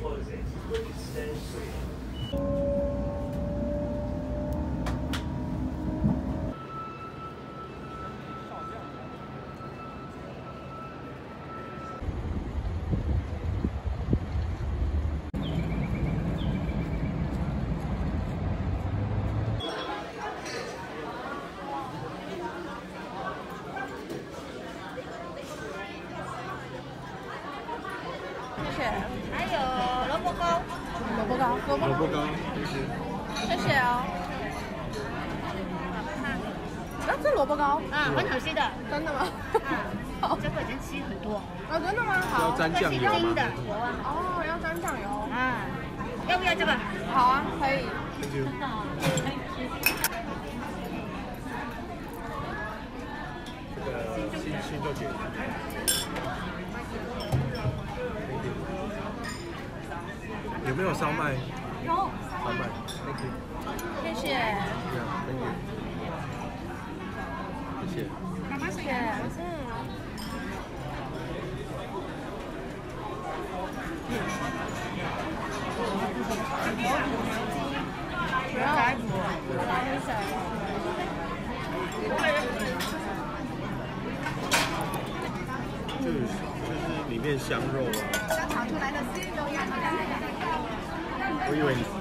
closing, it. is stage three. 这萝卜糕啊，很好吃的。真的吗？好，这个已经吃很多。啊，真的吗？要好。沾酱油的？有啊。哦，要沾酱油。啊，要不要这个？好啊，可以。Thank you。这个新新豆姐。有没有烧麦？有。烧麦，Thank you。谢谢。Yeah，Thank you。谢谢。妈妈就是就是里面香肉啊。炒出来的是有鸭的。我以为你。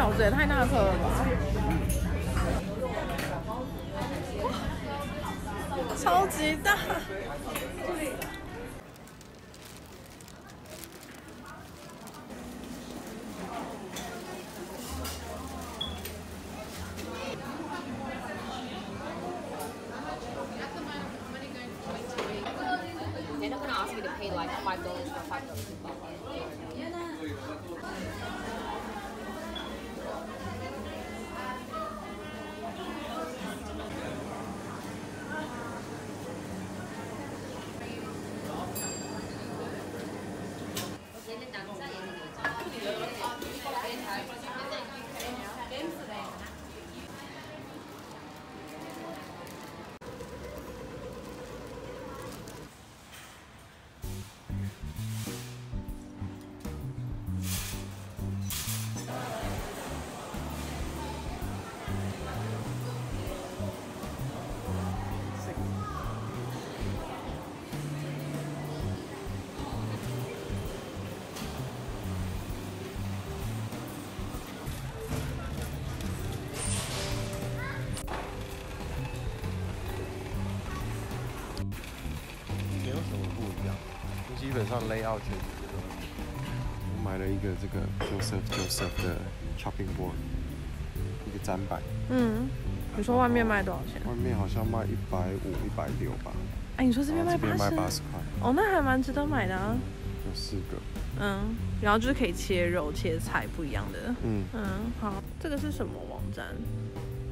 饺子也太大颗了吧！超级大。They're not gonna ask me to pay like five dollars for five dollars. 上 layout 全部都。我买了一个这个 Joseph Joseph 的 chopping board，一个砧板，嗯，你说外面卖多少钱？外面好像卖一百五、一百六吧，哎，你说这边卖然后这边卖八十？八十块，哦，那还蛮值得买的啊。有四个，嗯，然后就是可以切肉、切菜不一样的。嗯嗯，好，这个是什么网站？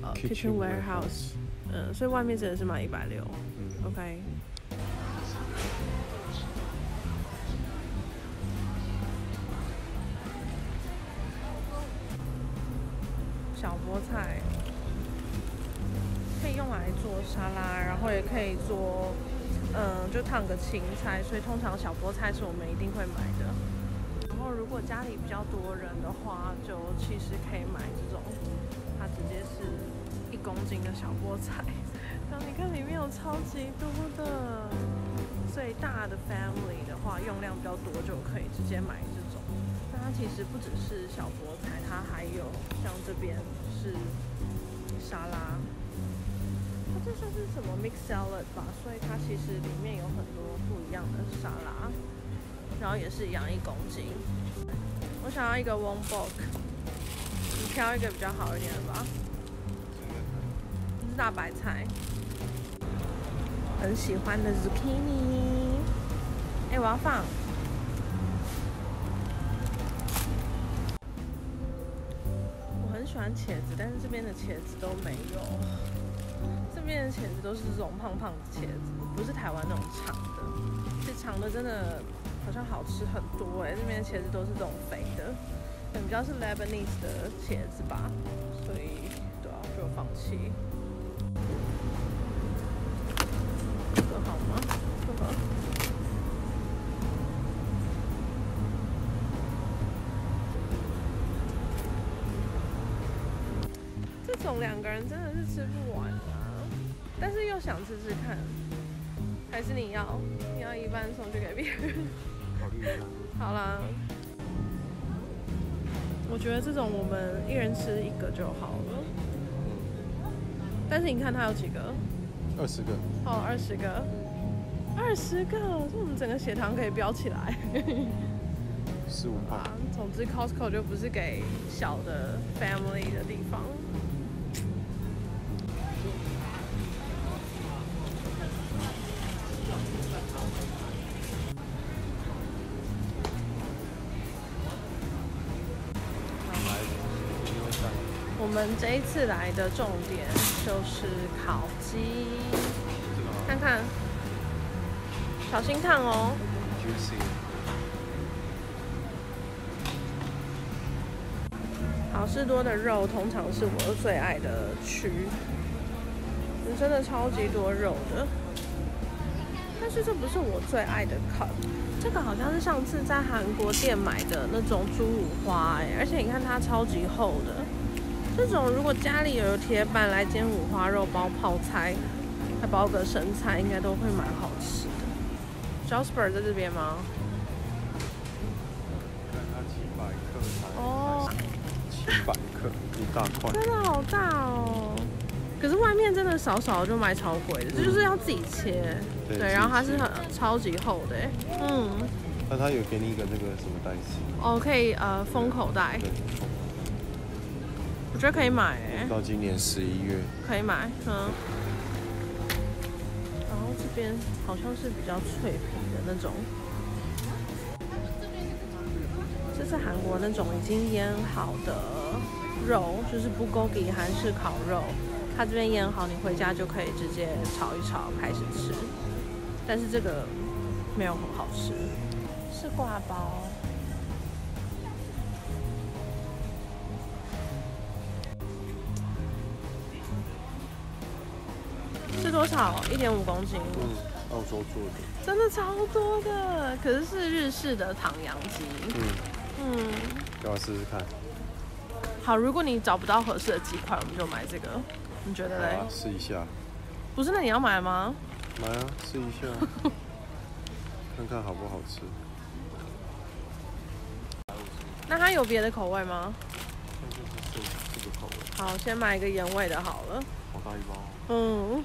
呃 Kitchen Warehouse。嗯，所以外面真的是卖一百六。嗯，OK。小菠菜可以用来做沙拉，然后也可以做，嗯，就烫个青菜。所以通常小菠菜是我们一定会买的。然后如果家里比较多人的话，就其实可以买这种，它直接是一公斤的小菠菜。然后你看里面有超级多的，最大的 family 的话，用量比较多就可以直接买。它其实不只是小菠菜，它还有像这边是沙拉，它这算是什么 mix salad 吧？所以它其实里面有很多不一样的沙拉，然后也是一样一公斤。我想要一个 one book，你挑一个比较好一点的吧。这是大白菜，很喜欢的 zucchini。哎、我要放。喜欢茄子，但是这边的茄子都没有。这边的茄子都是这种胖胖的茄子，不是台湾那种长的。这长的真的好像好吃很多哎、这边的茄子都是这种肥的，可能比较是 Lebanese 的茄子吧，所以对啊，就放弃。种两个人真的是吃不完啊，但是又想吃吃看，还是你要你要一半送去给别人？考虑一下。好啦，我觉得这种我们一人吃一个就好了。但是你看它有几个？二十个，哦，二十个，二十个，这我们整个血糖可以飙起来。十五啊，，总之 Costco 就不是给小的 family 的地方。们这一次来的重点就是烤鸡，看看，小心烫哦。好事多的肉通常是我最爱的区，真的超级多肉的。但是这不是我最爱的烤这个好像是上次在韩国店买的那种猪五花哎，而且你看它超级厚的。这种如果家里有铁板来煎五花肉包泡菜，还包个生菜，应该都会蛮好吃的。Jasper 在这边吗？看它几百克才哦七一百克，一大块。真的好大哦。可是外面真的少少就卖超贵的，这就是要自己切。对对，然后它是很超级厚的欸，嗯，那他有给你一个那个什么袋子？哦，可以呃封口袋，对，我觉得可以买哎，到今年十一月，可以买，嗯。然后这边好像是比较脆皮的那种，这是韩国那种已经腌好的肉，就是 bulgogi 韩式烤肉，它这边腌好，你回家就可以直接炒一炒开始吃。但是这个没有很好吃，是挂包。是多少？一点五公斤，嗯，澳洲做的，真的超多的。可是是日式的唐扬鸡。嗯，嗯，要不要试试看？好，如果你找不到合适的鸡块，我们就买这个。你觉得嘞？试一下，不是，那你要买吗？买啊，试一下，看看好不好吃。那它有别的口味吗？那就是这这个口味，好，先买一个盐味的好了。好大一包哦。嗯。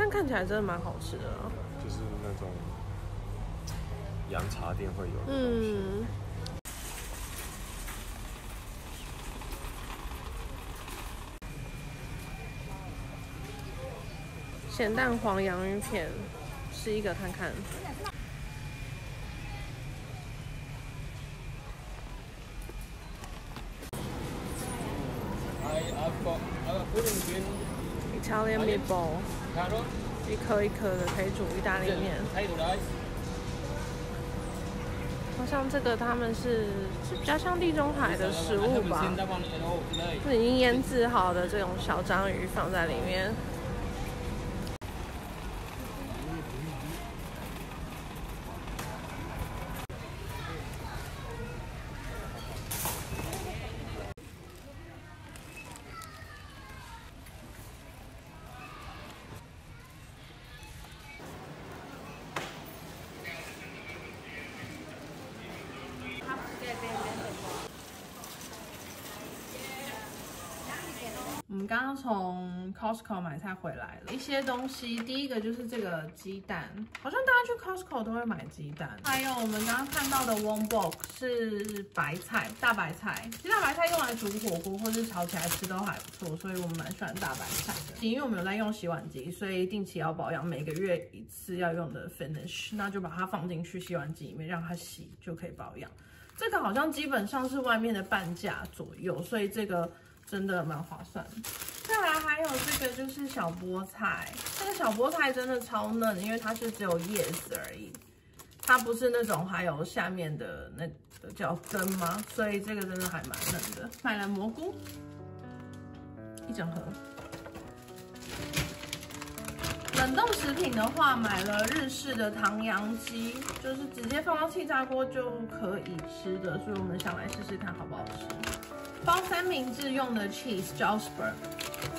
但看起来真的蛮好吃的啊！就是那种羊茶店会有。嗯。咸蛋黄洋芋片，试一个看看。Italian meatball。一颗一颗的可以煮意大利面。好像这个他们是是比较像地中海的食物吧已经腌制好的这种小章鱼放在里面。刚刚从 Costco 买菜回来了，一些东西，第一个就是这个鸡蛋，好像大家去 Costco 都会买鸡蛋。还有我们刚刚看到的 Wonbok 是白菜，大白菜，其实大白菜用来煮火锅或是炒起来吃都还不错，所以我们蛮喜欢大白菜的。因为我们有在用洗碗机，所以定期要保养，每个月一次要用的 Finish，那就把它放进去洗碗机里面让它洗就可以保养。这个好像基本上是外面的半价左右，所以这个真的蛮划算。再来还有这个就是小菠菜，这个小菠菜真的超嫩，因为它是只有叶子而已，它不是那种还有下面的那个叫根吗？所以这个真的还蛮嫩的。买了蘑菇，一整盒。冷冻食品的话，买了日式的唐扬鸡，就是直接放到气炸锅就可以吃的，所以我们想来试试看好不好吃。包三明治用的 cheese j o s p e r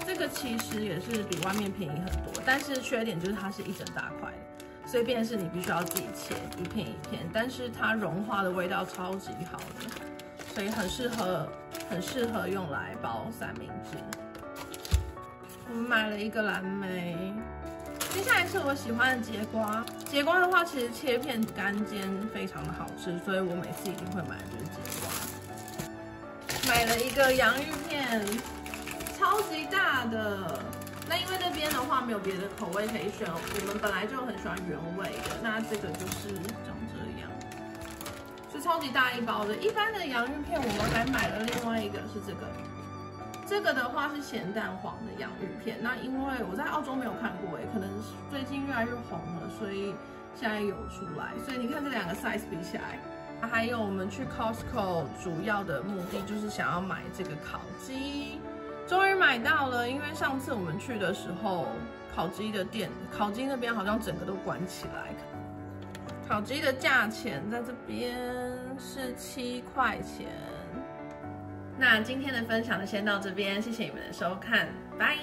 这个其实也是比外面便宜很多，但是缺点就是它是一整大块的，所以变是你必须要自己切一片一片，但是它融化的味道超级好的，所以很适合很适合用来包三明治。我们买了一个蓝莓，接下来是我喜欢的节瓜。节瓜的话，其实切片干煎非常的好吃，所以我每次一定会买的就是节瓜。买了一个洋芋片，超级大的。那因为那边的话没有别的口味可以选，我们本来就很喜欢原味的，那这个就是长这样，是超级大一包的。一般的洋芋片我们还买了另外一个是这个。这个的话是咸蛋黄的洋芋片，那因为我在澳洲没有看过诶，可能最近越来越红了，所以现在有出来。所以你看这两个 size 比起来，还有我们去 Costco 主要的目的就是想要买这个烤鸡，终于买到了。因为上次我们去的时候，烤鸡的店，烤鸡那边好像整个都关起来。烤鸡的价钱在这边是七块钱。那今天的分享就先到这边，谢谢你们的收看，拜。